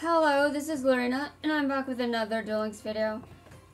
Hello, this is Lerena, and I'm back with another Duel Links video.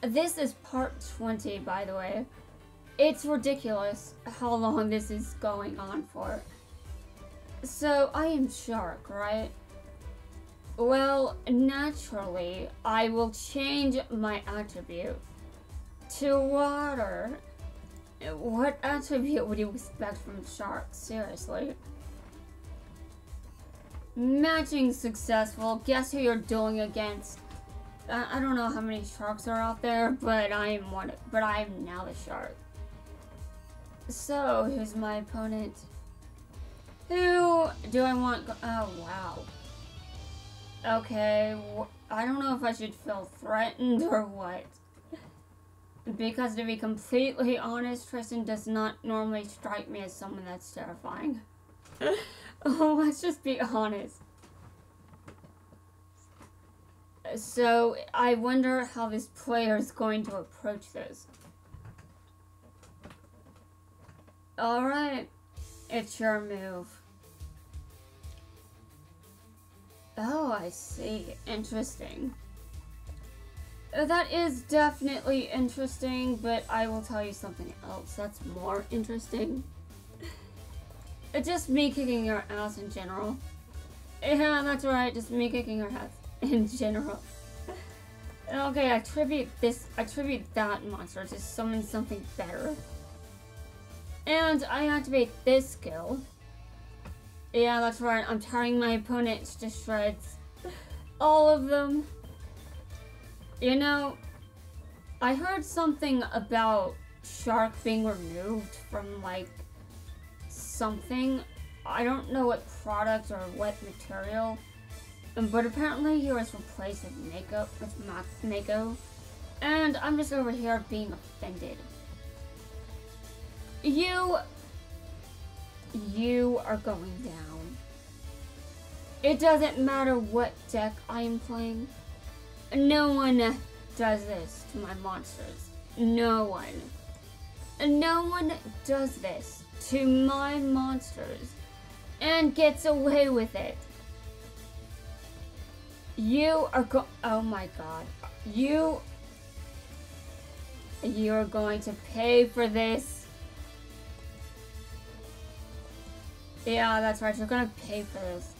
This is part 20, by the way. It's ridiculous how long this is going on for. So, I am Shark, right? Well, naturally, I will change my attribute to water. What attribute would you expect from Shark? Seriously. Matching successful. Guess who you're dueling against? I don't know how many sharks are out there, but I am one. But I am now the shark. So who's my opponent? Who do I want? oh wow. Okay, I don't know if I should feel threatened or what. Because to be completely honest, Tristan does not normally strike me as someone that's terrifying. Oh, let's just be honest. So, I wonder how this player is going to approach this. Alright, it's your move. Oh, I see. Interesting. Uh, that is definitely interesting, but I will tell you something else that's more interesting. It's just me kicking your ass in general. Yeah, that's right, just me kicking your ass in general. okay, I attribute this, I attribute that monster to summon something better. And I activate this skill. Yeah, that's right, I'm tearing my opponents to shreds. All of them. You know, I heard something about Shark being removed from, like, something. I don't know what product or what material, um, but apparently he was replaced with Mako, with Mako, and I'm just over here being offended. You, you are going down. It doesn't matter what deck I am playing. No one does this to my monsters. No one. No one does this to my monsters and gets away with it. You are go- oh my god. You you are going to pay for this. Yeah, that's right. You're gonna pay for this.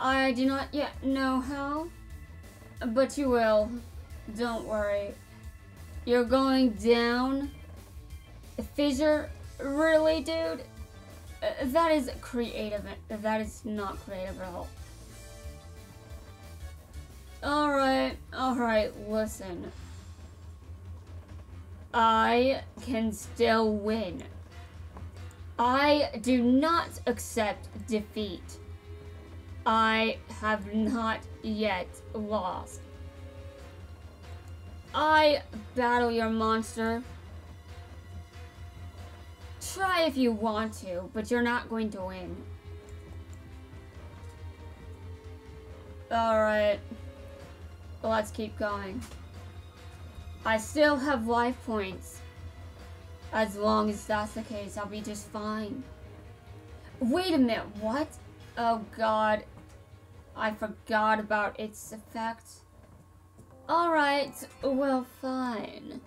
I do not yet know how, but you will. Don't worry. You're going down? Fissure? Really, dude? Uh, that is creative. That is not creative at all. Alright, alright, listen. I can still win. I do not accept defeat. I have not yet lost. I battle your monster. Try if you want to, but you're not going to win. Alright. Let's keep going. I still have life points. As long as that's the case, I'll be just fine. Wait a minute, what? Oh god. I forgot about its effect. Alright, well fine.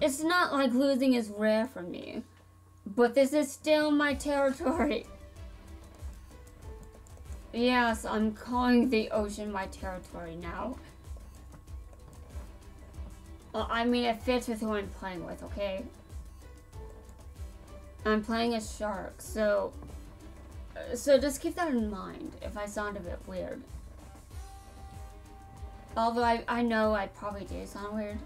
It's not like losing is rare for me, but this is still my territory. Yes, I'm calling the ocean my territory now. Well, I mean, it fits with who I'm playing with, okay? I'm playing a shark, so... Uh, so just keep that in mind if I sound a bit weird. Although I, I know I probably do sound weird.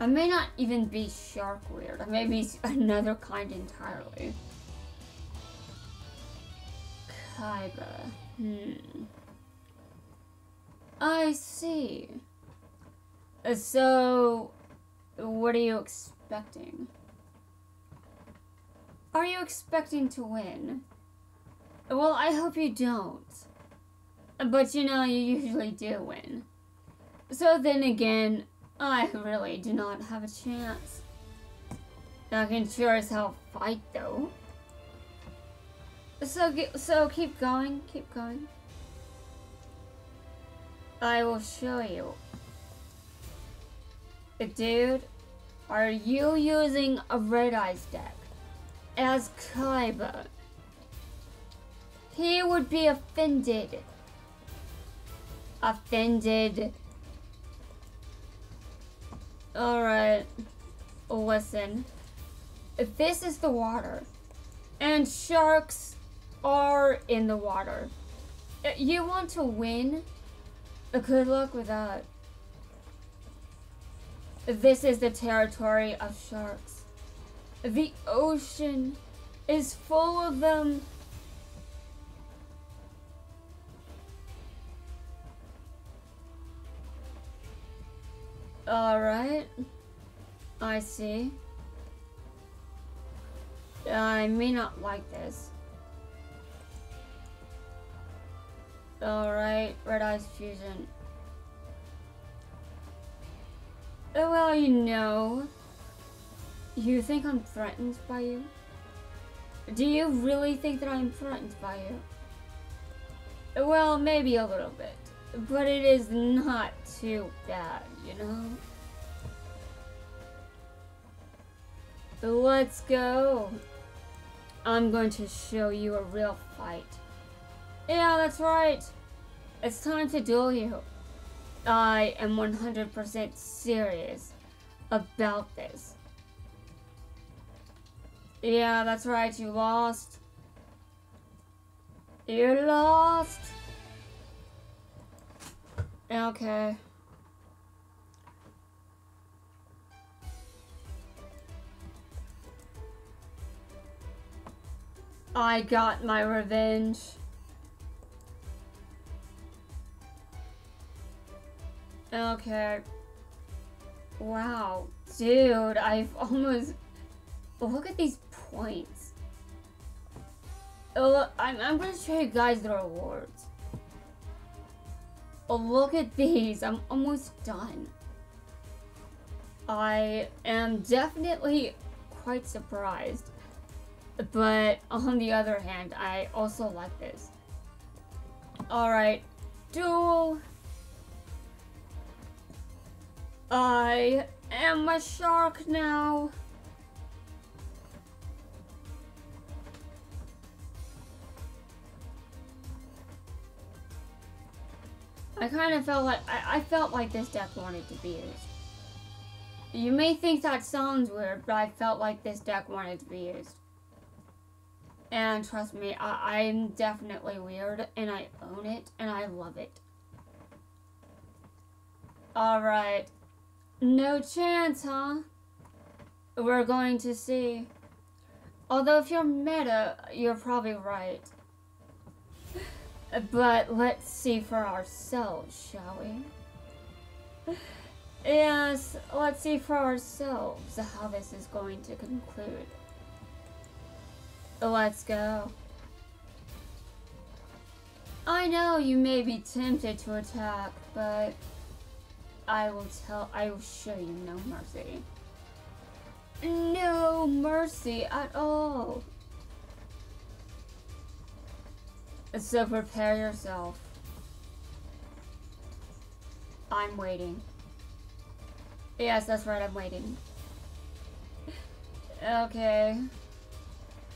I may not even be shark weird. I may be another kind entirely. Kaiba. Hmm. I see. Uh, so, what are you expecting? Are you expecting to win? Well, I hope you don't. But you know, you usually do win. So then again, I really do not have a chance. I can sure as hell fight though. So, so keep going, keep going. I will show you. Dude, are you using a Red Eyes deck? As Kaiba, he would be offended. Offended. Alright, listen. This is the water. And sharks are in the water. Eh, you want to win? Good luck with that. This is the territory of sharks. The ocean is full of them. Alright. I see. I may not like this. Alright, Red Eyes Fusion. Oh, well, you know. You think I'm threatened by you? Do you really think that I'm threatened by you? Well, maybe a little bit. But it is not too bad, you know? Let's go. I'm going to show you a real fight. Yeah, that's right. It's time to duel you. I am 100% serious about this. Yeah, that's right, you lost. You lost. Okay. I got my revenge. Okay. Wow. Dude, I've almost... Look at these points. Oh, I'm, I'm gonna show you guys the rewards. Oh, look at these. I'm almost done. I am definitely quite surprised. But on the other hand, I also like this. Alright. Duel I am a shark now. I kind of felt like I, I felt like this deck wanted to be used. You may think that sounds weird, but I felt like this deck wanted to be used. And trust me, I, I'm definitely weird, and I own it, and I love it. Alright, no chance, huh? We're going to see. Although if you're meta, you're probably right. But let's see for ourselves, shall we? Yes, let's see for ourselves how this is going to conclude. Let's go. I know you may be tempted to attack, but I will tell, I will show you no mercy. No mercy at all. So prepare yourself. I'm waiting. Yes, that's right, I'm waiting. Okay.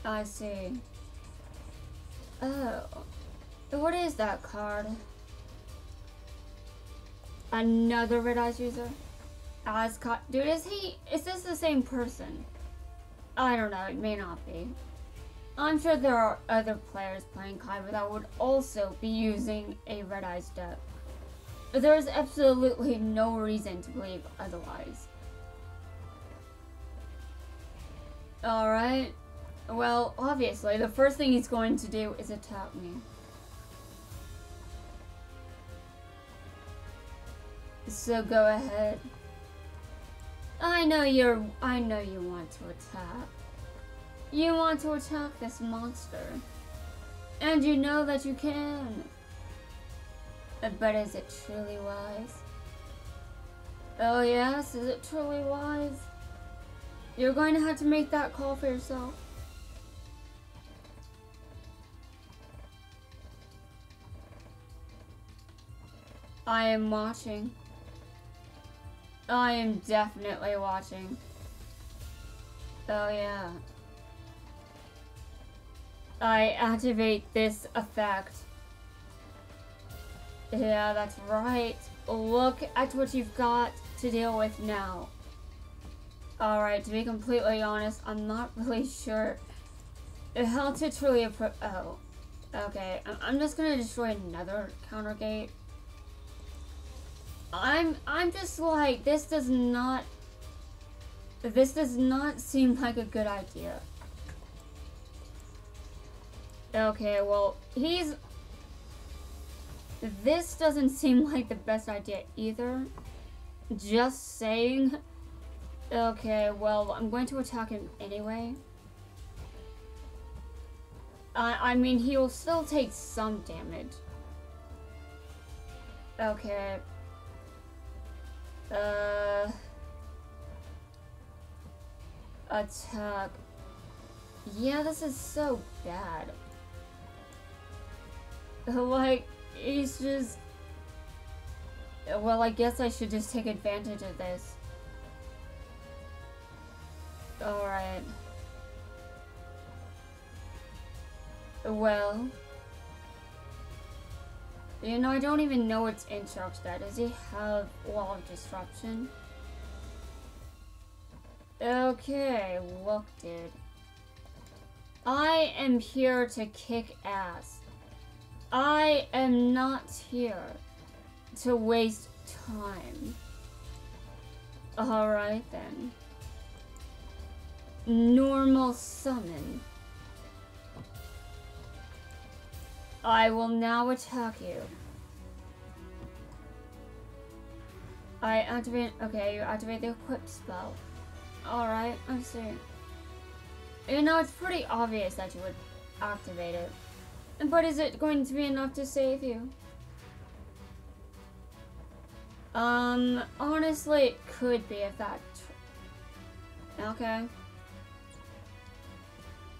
I see. Oh. What is that card? Another Red Eyes user? Ascot. Dude, is he. Is this the same person? I don't know. It may not be. I'm sure there are other players playing Kaiba that would also be using a Red Eyes deck. There is absolutely no reason to believe otherwise. Alright. Well, obviously, the first thing he's going to do is attack me. So go ahead. I know you're- I know you want to attack. You want to attack this monster. And you know that you can. Uh, but is it truly wise? Oh yes, is it truly wise? You're going to have to make that call for yourself. I am watching. I am definitely watching. Oh yeah. I activate this effect. Yeah, that's right. Look at what you've got to deal with now. Alright, to be completely honest, I'm not really sure how to truly approach. Oh. Okay, I'm just gonna destroy another counter gate. I'm I'm just like this does not this does not seem like a good idea. Okay, well, he's this doesn't seem like the best idea either. Just saying. Okay, well, I'm going to attack him anyway. I, I mean, he will still take some damage. Okay. Uh... Attack. Yeah, this is so bad. Like, he's just... Well, I guess I should just take advantage of this. Alright. Well... You know, I don't even know what's in Shark's that. Does he have Wall of Disruption? Okay, look, dude. I am here to kick ass. I am not here to waste time. Alright then. Normal summon. I will now attack you. I activate, okay, you activate the equip spell. Alright, I see. You know, it's pretty obvious that you would activate it. But is it going to be enough to save you? Um, honestly, it could be if that... Okay.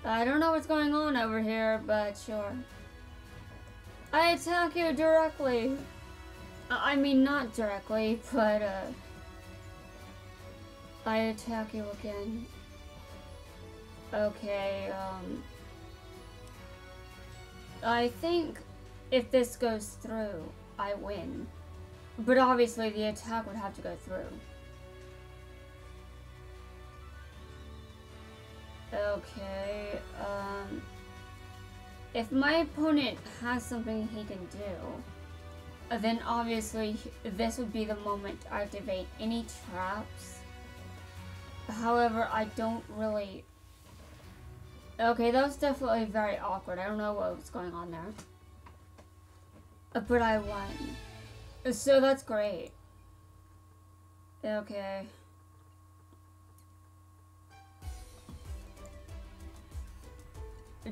I don't know what's going on over here, but sure. I attack you directly. I mean, not directly, but, uh... I attack you again. Okay, um... I think if this goes through, I win. But obviously the attack would have to go through. Okay, um... If my opponent has something he can do, then obviously this would be the moment to activate any traps. However, I don't really... Okay, that was definitely very awkward. I don't know what was going on there. But I won. So that's great. Okay.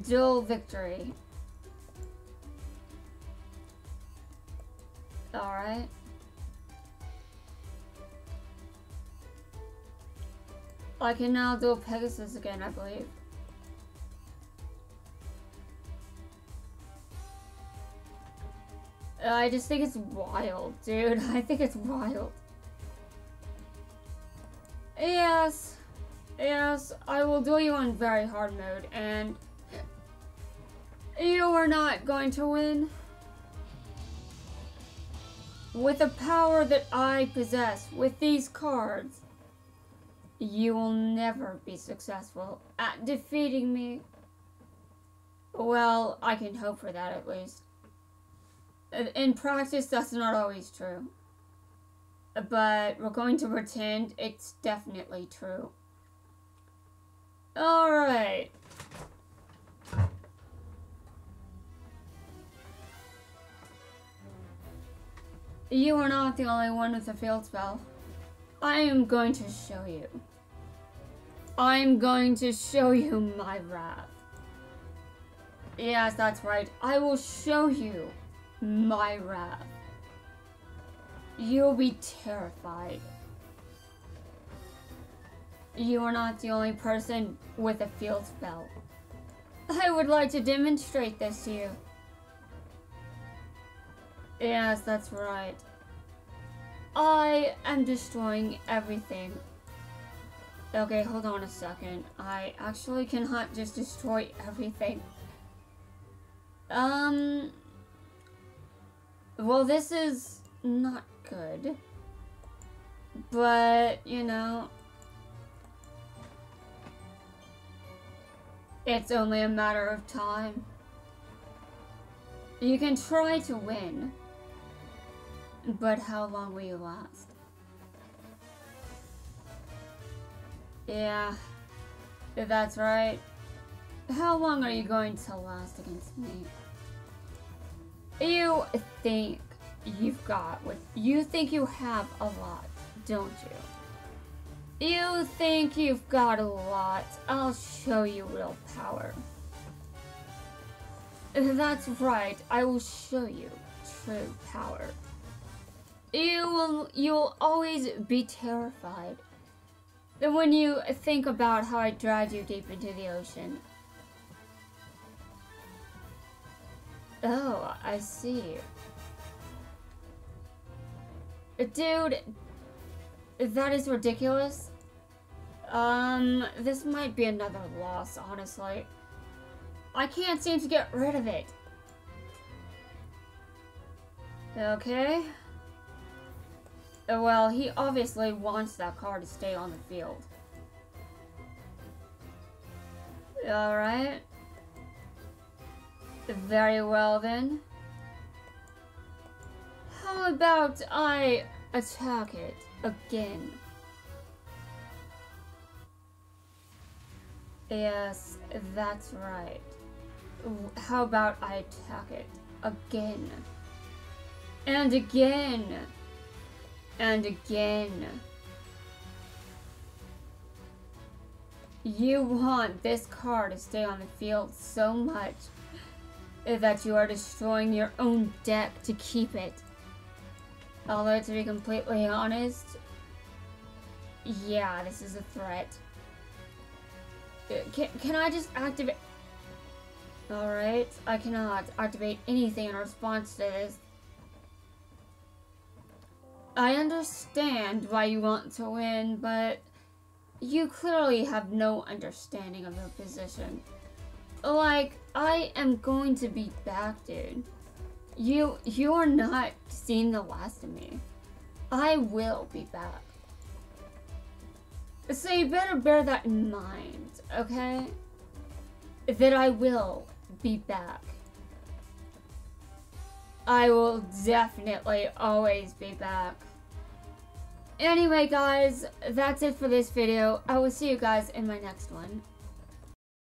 Duel victory. Alright. I can now do Pegasus again, I believe. Uh, I just think it's wild, dude. I think it's wild. Yes. Yes, I will do you on very hard mode, and you are not going to win. With the power that I possess, with these cards, you will never be successful at defeating me. Well, I can hope for that at least. In practice, that's not always true. But we're going to pretend it's definitely true. Alright. You are not the only one with a field spell. I am going to show you. I'm going to show you my wrath. Yes, that's right. I will show you my wrath. You'll be terrified. You are not the only person with a field spell. I would like to demonstrate this to you. Yes, that's right. I am destroying everything. Okay, hold on a second. I actually cannot just destroy everything. Um... Well, this is not good. But, you know... It's only a matter of time. You can try to win. But how long will you last? Yeah, that's right. How long are you going to last against me? You think you've got what you think you have a lot, don't you? You think you've got a lot. I'll show you real power. That's right, I will show you true power. You will you'll always be terrified when you think about how I dragged you deep into the ocean. Oh, I see. Dude, that is ridiculous. Um, this might be another loss, honestly. I can't seem to get rid of it. Okay. Oh, well, he obviously wants that car to stay on the field. Alright. Very well then. How about I attack it again? Yes, that's right. How about I attack it again? And again! And again. You want this car to stay on the field so much that you are destroying your own deck to keep it. Although, to be completely honest, yeah, this is a threat. Uh, can, can I just activate... Alright, I cannot activate anything in response to this. I understand why you want to win, but you clearly have no understanding of your position. Like, I am going to be back, dude. You, you're not seeing the last of me. I will be back. So you better bear that in mind, okay? That I will be back. I will definitely always be back. Anyway, guys, that's it for this video. I will see you guys in my next one.